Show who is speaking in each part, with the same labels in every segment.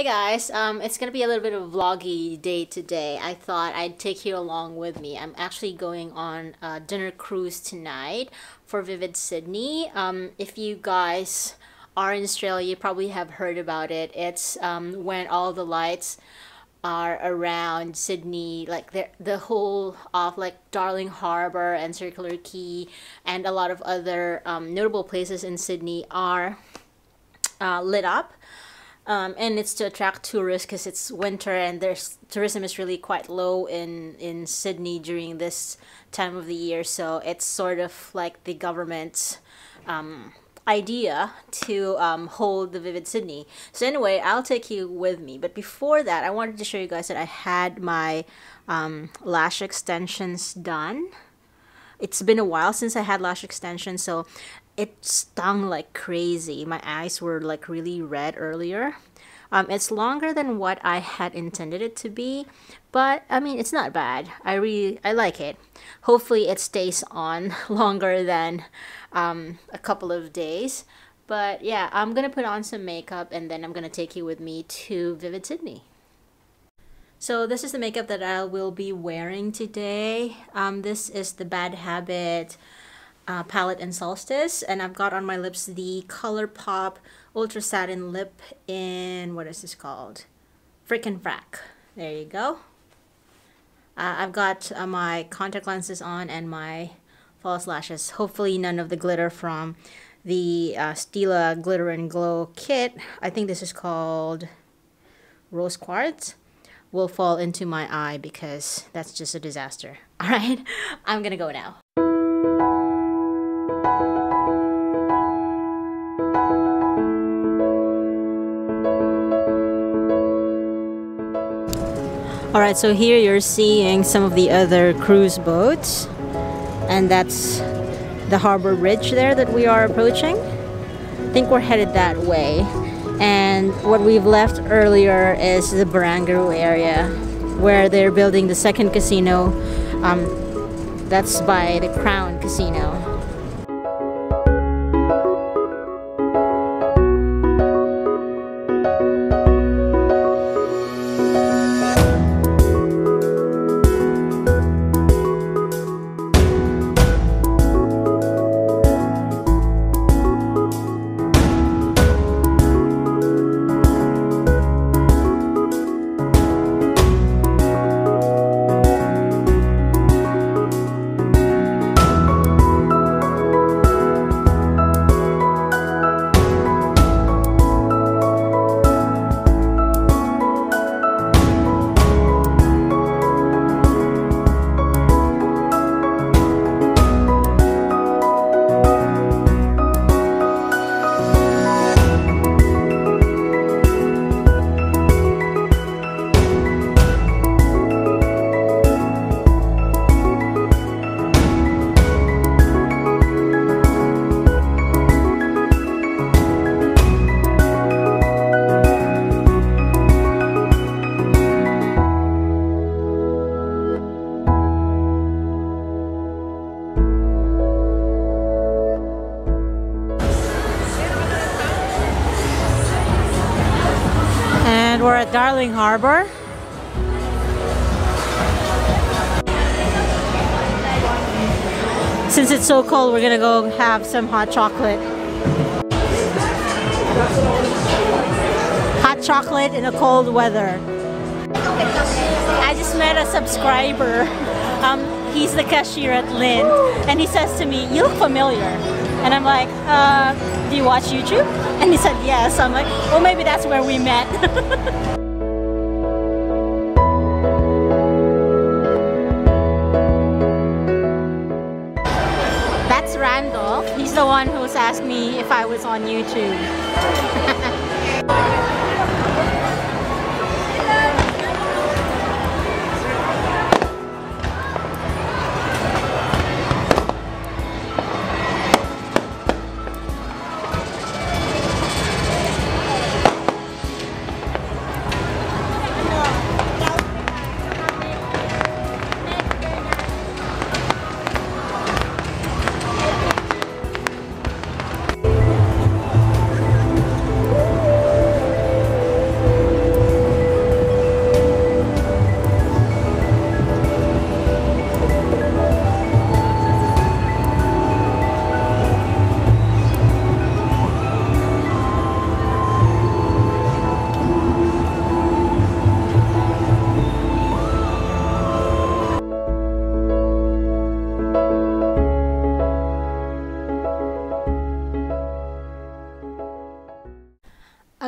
Speaker 1: Hey guys, um, it's gonna be a little bit of a vloggy day today. I thought I'd take you along with me. I'm actually going on a dinner cruise tonight for Vivid Sydney. Um, if you guys are in Australia, you probably have heard about it. It's um, when all the lights are around Sydney, like the the whole of like Darling Harbour and Circular Quay, and a lot of other um, notable places in Sydney are uh, lit up um, and it's to attract tourists because it's winter and there's tourism is really quite low in in Sydney during this time of the year. So it's sort of like the government's um, idea to um, hold the Vivid Sydney. So anyway I'll take you with me. But before that I wanted to show you guys that I had my um, lash extensions done. It's been a while since I had lash extensions so it stung like crazy. My eyes were like really red earlier. Um, it's longer than what I had intended it to be, but I mean, it's not bad. I really, I like it. Hopefully it stays on longer than um, a couple of days. But yeah, I'm gonna put on some makeup and then I'm gonna take you with me to Vivid Sydney. So this is the makeup that I will be wearing today. Um, this is the Bad Habit uh, palette in Solstice and I've got on my lips the ColourPop Ultra Satin Lip in, what is this called? Frickin' Frack. There you go. Uh, I've got uh, my contact lenses on and my false lashes. Hopefully none of the glitter from the uh, Stila Glitter and Glow kit, I think this is called Rose Quartz, will fall into my eye because that's just a disaster. Alright, I'm gonna go now. Alright, so here you're seeing some of the other cruise boats. And that's the harbor bridge there that we are approaching. I think we're headed that way. And what we've left earlier is the Barangaroo area where they're building the second casino. Um, that's by the Crown Casino. Darling Harbour. Since it's so cold, we're gonna go have some hot chocolate. Hot chocolate in the cold weather. I just met a subscriber. Um, he's the cashier at Lindt, and he says to me, you look familiar. And I'm like, uh, do you watch YouTube? And he said, yes. I'm like, well, maybe that's where we met. asked me if I was on YouTube.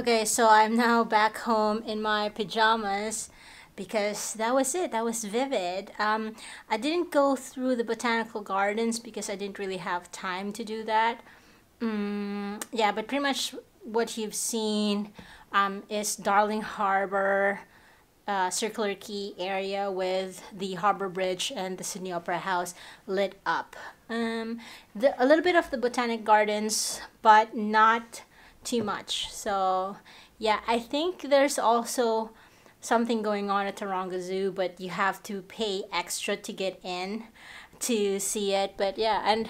Speaker 1: Okay, so I'm now back home in my pajamas because that was it. That was vivid. Um, I didn't go through the botanical gardens because I didn't really have time to do that. Mm, yeah, but pretty much what you've seen um, is Darling Harbor, uh, Circular Quay area with the Harbor Bridge and the Sydney Opera House lit up. Um, the, a little bit of the Botanic Gardens, but not too much. So yeah, I think there's also something going on at Taronga Zoo, but you have to pay extra to get in to see it. But yeah, and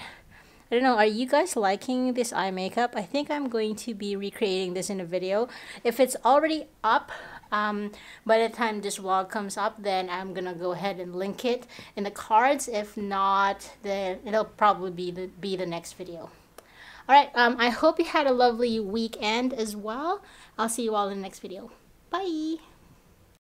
Speaker 1: I don't know, are you guys liking this eye makeup? I think I'm going to be recreating this in a video. If it's already up, um, by the time this vlog comes up, then I'm gonna go ahead and link it in the cards. If not, then it'll probably be the, be the next video. All right, um, I hope you had a lovely weekend as well. I'll see you all in the next video. Bye!